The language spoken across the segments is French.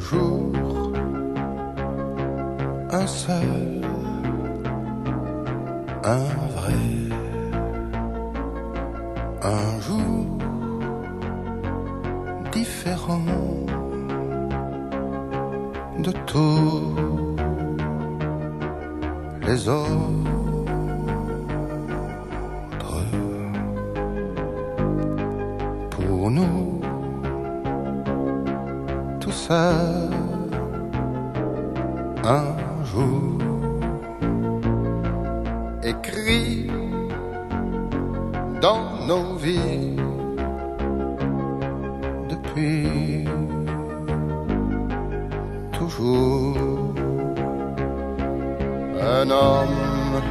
jour, un seul, un vrai, un jour différent de tous les autres pour nous un jour, écrit dans nos vies depuis toujours. Un homme,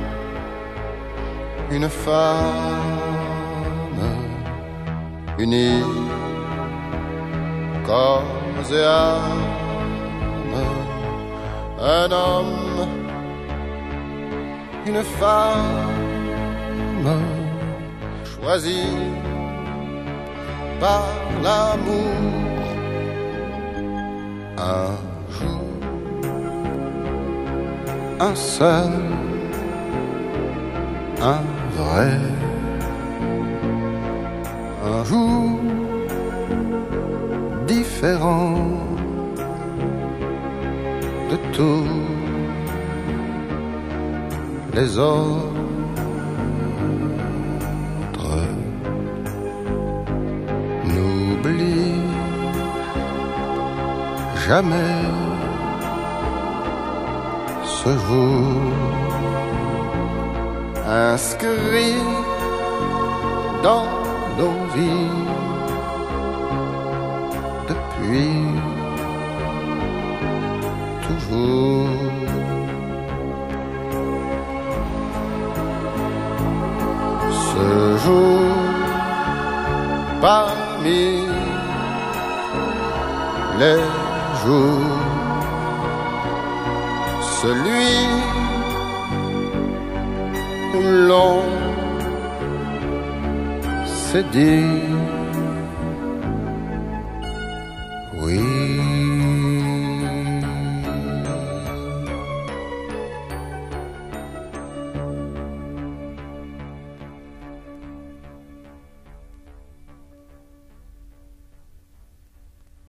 une femme unis et âme, un homme, une femme choisie par l'amour un jour, un seul, un vrai, un jour de tous les autres. N'oublie jamais ce jour inscrit dans nos vies toujours. Ce jour parmi les jours, celui où l'on s'est dit